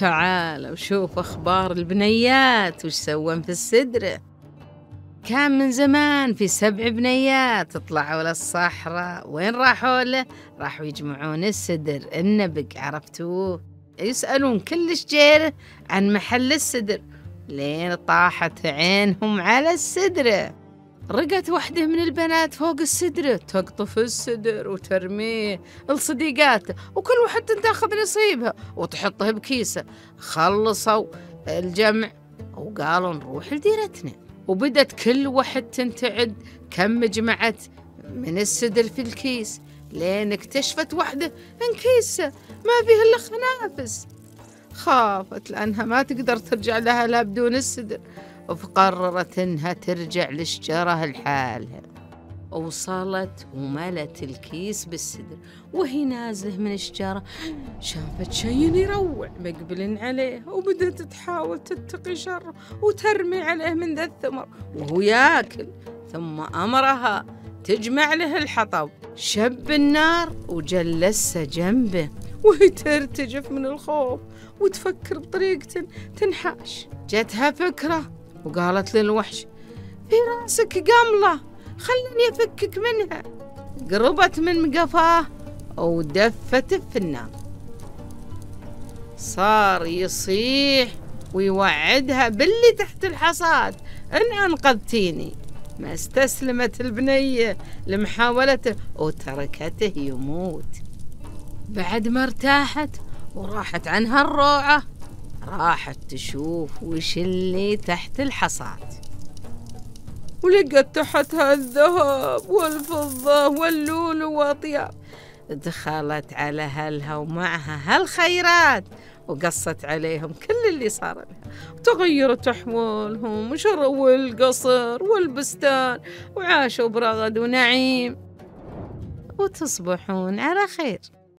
تعال وشوف أخبار البنيات وش سوون في السدرة كان من زمان في سبع بنيات طلعوا للصحراء وين راحوا له؟ راحوا يجمعون السدر. النبق عرفتوه؟ يسألون كل شجيرة عن محل السدر. لين طاحت عينهم على السدرة رقت واحدة من البنات فوق السدرة تقطف السدر وترميه لصديقاته وكل واحدة تاخذ نصيبها وتحطه بكيسة. خلصوا الجمع وقالوا نروح لديرتنا. وبدت كل واحد تنتعد كم جمعت من السدر في الكيس. لين اكتشفت واحدة انكيسة ما فيها إلا خنافس. خافت لأنها ما تقدر ترجع لها لا بدون السدر. فقررت إنها ترجع لشجرة لحالها وصلت وملت الكيس بالسدر وهي نازلة من الشجرة شافت شيء يروع مقبل عليه وبدت تحاول تتقي شره وترمي عليه من ذا الثمر وهو ياكل. ثم أمرها تجمع له الحطب شب النار وجلسه جنبه. وهي ترتجف من الخوف وتفكر بطريقة تنحاش. جتها فكرة وقالت للوحش في راسك قملة خلني أفكك منها. قربت من قفاه ودفت في النار. صار يصيح ويوعدها باللي تحت الحصاد إن أنقذتيني. ما استسلمت البنية لمحاولته وتركته يموت. بعد ما ارتاحت وراحت عنها الروعة راحت تشوف وش اللي تحت الحصاد. ولقت تحتها الذهب والفضة واللولو وأطياب دخلت على أهلها ومعها هالخيرات وقصت عليهم كل اللي صار لها. وتغيرت أحوالهم وشروا القصر والبستان وعاشوا برغد ونعيم. وتصبحون على خير.